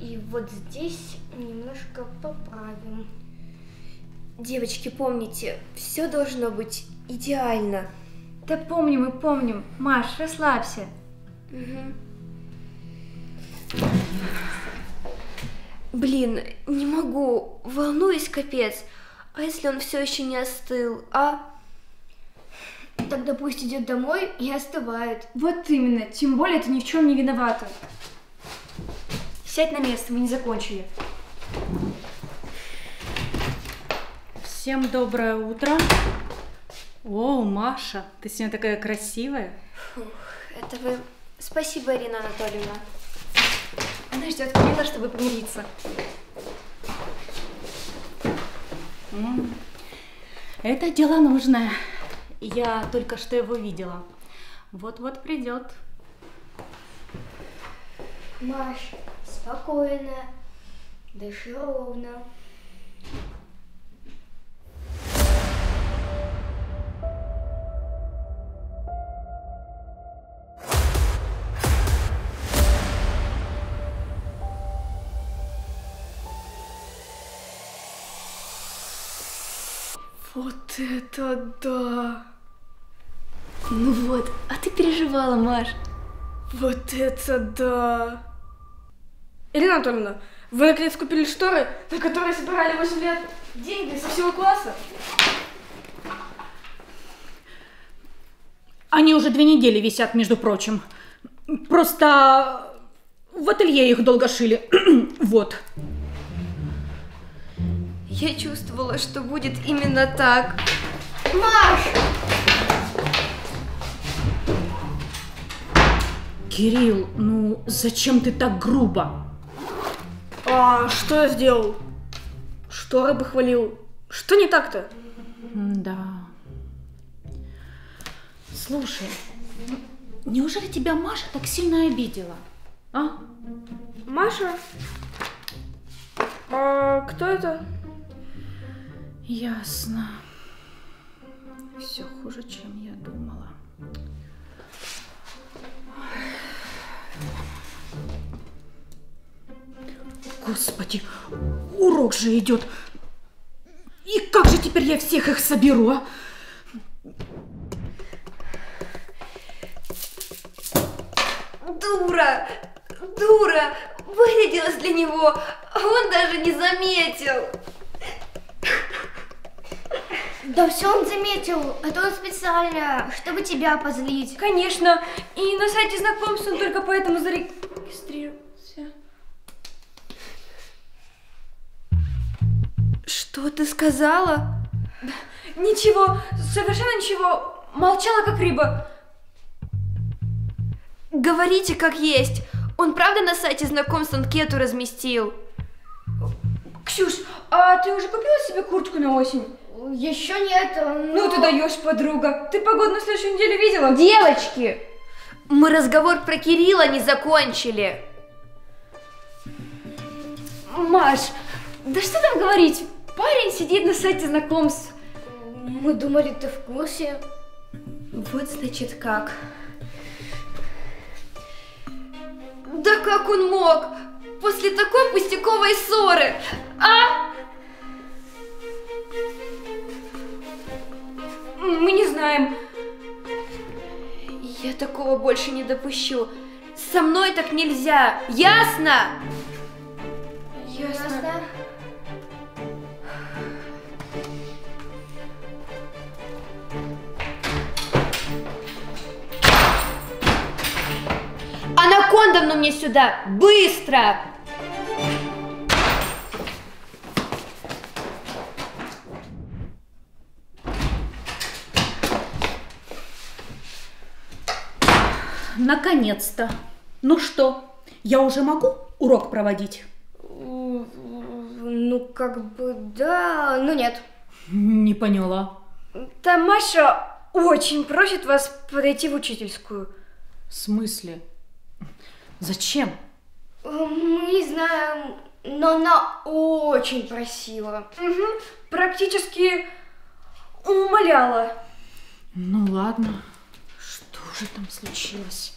И вот здесь немножко поправим. Девочки, помните, все должно быть идеально. Да помним и помним. Маш, расслабься. Угу. Блин, не могу, волнуюсь капец. А если он все еще не остыл, а? Тогда пусть идет домой и остывает. Вот именно, тем более ты ни в чем не виновата. Сядь на место, мы не закончили. Всем доброе утро. О, Маша, ты сегодня такая красивая. Фух, это вы... Спасибо, Ирина Анатольевна. Она ждет Кирилла, чтобы помириться. Это дело нужное. Я только что его видела. Вот-вот придет. Маш, спокойно, дыши ровно. Вот это да! Ну вот, а ты переживала, Маш. Вот это да! Ирина Анатольевна, вы наконец купили шторы, на которые собирали 8 лет деньги со всего класса? Они уже две недели висят, между прочим. Просто в ателье их долго шили. вот. Я чувствовала, что будет именно так. Маш! Кирилл, ну зачем ты так грубо? А что я сделал? Шторы бы хвалил. Что не так-то? Да. Слушай, неужели тебя Маша так сильно обидела? А? Маша? А кто это? Ясно. Все хуже, чем я думала. Господи, урок же идет. И как же теперь я всех их соберу, а? Дура! Дура! Вырядилась для него, а он даже не заметил. Да все он заметил, это он специально, чтобы тебя позлить. Конечно, и на сайте знакомств он только поэтому зарегистрировался. Что ты сказала? Ничего, совершенно ничего. Молчала как рыба. Говорите как есть. Он правда на сайте знакомств анкету разместил? Ксюш, а ты уже купила себе куртку на осень? Еще нет, но... Ну ты даешь, подруга. Ты погоду на следующей неделе видела? Девочки! Мы разговор про Кирилла не закончили. Маш, да что там говорить? Парень сидит на сайте знакомств. Мы думали, ты в курсе. Вот значит как. Да как он мог? После такой пустяковой ссоры. А? Мы не знаем. Я такого больше не допущу. Со мной так нельзя. Ясно? Ясно. Мне сюда! Быстро! Наконец-то. Ну что, я уже могу урок проводить? Ну, как бы да, но нет. Не поняла. Там Маша очень просит вас подойти в учительскую. В смысле? Зачем? Мы не знаем, но она очень просила. Угу, практически умоляла. Ну ладно, что же там случилось?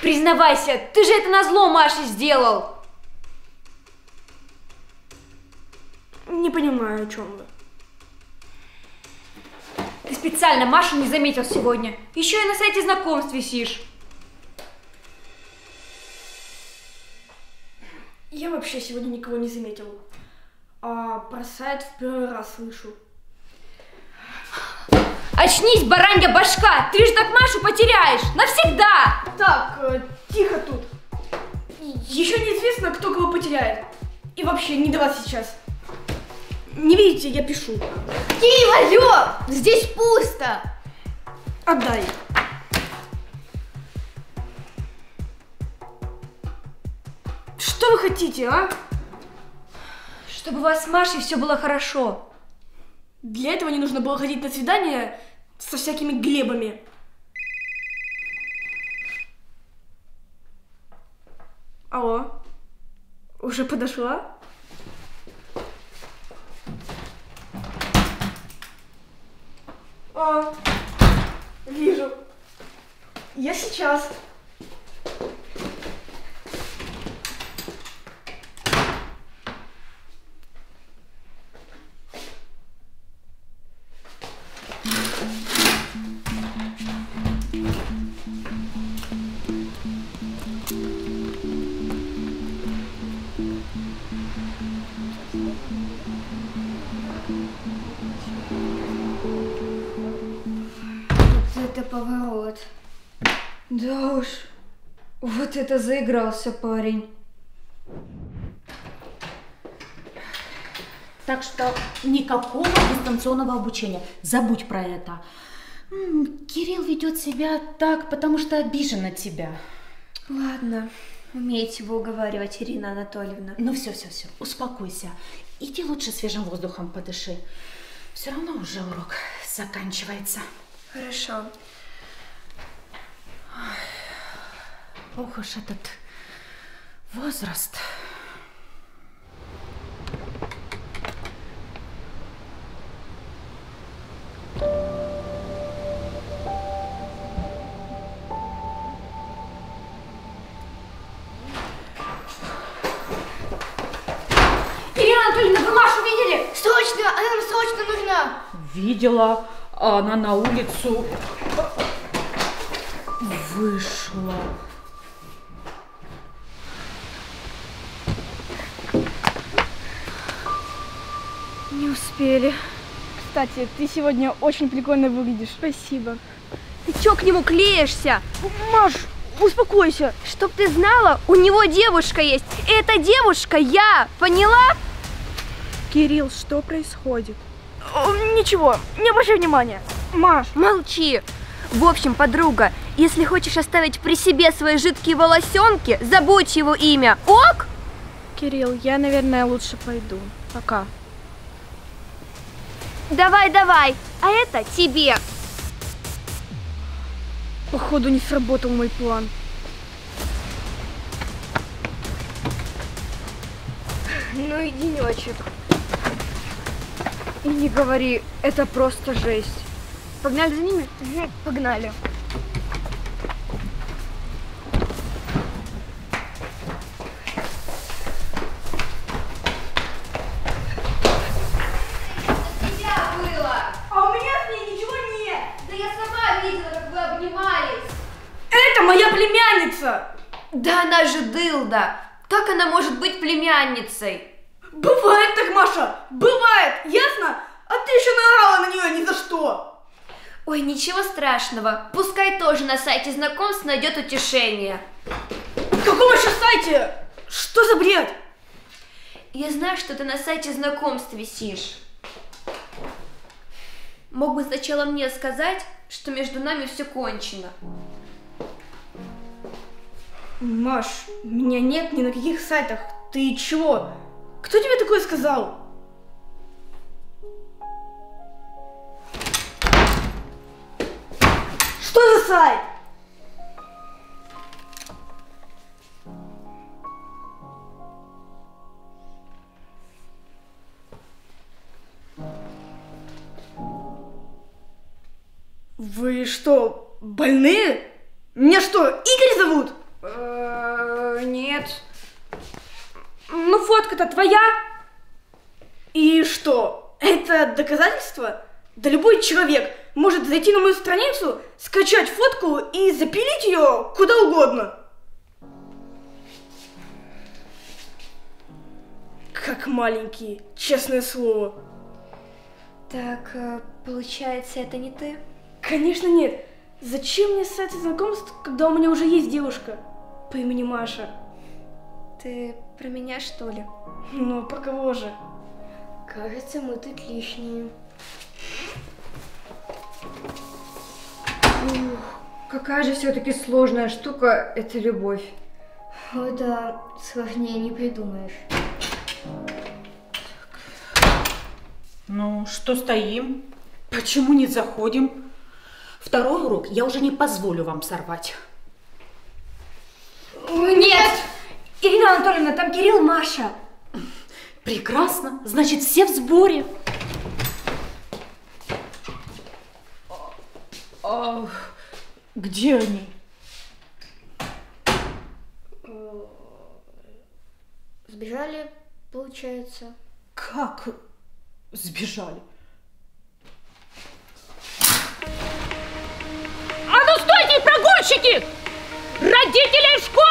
Признавайся, ты же это на зло Маше сделал! Не понимаю, о чем вы. Ты специально Машу не заметил сегодня. Еще и на сайте знакомств висишь. Я вообще сегодня никого не заметил. А про сайт в первый раз слышу. Очнись, баранья башка! Ты же так Машу потеряешь! Навсегда! Так, э, тихо тут. Еще неизвестно, кто кого потеряет. И вообще, не до вас сейчас. Не видите, я пишу. Кирилл, алло! Здесь пусто! Отдай. Что вы хотите, а? Чтобы у вас с Машей все было хорошо. Для этого не нужно было ходить на свидание со всякими глебами. Алло, уже подошла? А, вижу. Я сейчас. Поворот. Да уж, вот это заигрался парень. Так что никакого дистанционного обучения. Забудь про это. Кирилл ведет себя так, потому что обижен на тебя. Ладно, умеете вы уговаривать, Ирина Анатольевна. Ну все, все, все, успокойся. Иди лучше свежим воздухом подыши. Все равно уже урок заканчивается. Хорошо. Ох уж этот возраст. Ирина Анатольевна, вы Машу видели? Срочно! Она нам срочно нужна! Видела, а она на улицу вышла. Не успели. Кстати, ты сегодня очень прикольно выглядишь. Спасибо. Ты чё к нему клеишься? Маш, успокойся. Чтоб ты знала, у него девушка есть. И эта девушка я, поняла? Кирилл, что происходит? Ничего, не обращай внимания. Маш, Молчи. В общем, подруга, если хочешь оставить при себе свои жидкие волосенки, забудь его имя. Ок? Кирилл, я, наверное, лучше пойду. Пока. Давай, давай. А это тебе. Походу не сработал мой план. Ну и денечек. И не говори, это просто жесть. Погнали за ними? Погнали. А у меня с ней ничего нет. Да я сама видела, как вы обнимались. Это моя племянница. Да она же дылда. Как она может быть племянницей? Бывает так, Маша, бывает, ясно? А ты еще наорала на нее ни за что. Ой, ничего страшного. Пускай тоже на сайте знакомств найдет утешение. На каком еще сайте? Что за бред? Я знаю, что ты на сайте знакомств висишь. Мог бы сначала мне сказать, что между нами все кончено. Маш, меня нет ни на каких сайтах. Ты чего? Кто тебе такое сказал? Что за сайт? Вы что, больные? Меня что, Игорь зовут? Э, Э, нет. Фотка-то твоя. И что? Это доказательство? Да любой человек может зайти на мою страницу, скачать фотку и запилить ее куда угодно. Как маленький, честное слово. Так, э, получается, это не ты? Конечно нет. Зачем мне сайты знакомств, когда у меня уже есть девушка по имени Маша? Ты про меня, что ли? Ну, про кого же? Кажется, мы тут лишние. Какая же все-таки сложная штука эта любовь. О да, сложнее не придумаешь. Ну, что стоим? Почему не заходим? Второй урок я уже не позволю вам сорвать. Нет! Ирина Анатольевна, там Кирилл, Маша. Прекрасно, значит, все в сборе. А, где они? Сбежали, получается. Как сбежали? А ну стойте, прогульщики! Родителей в школу!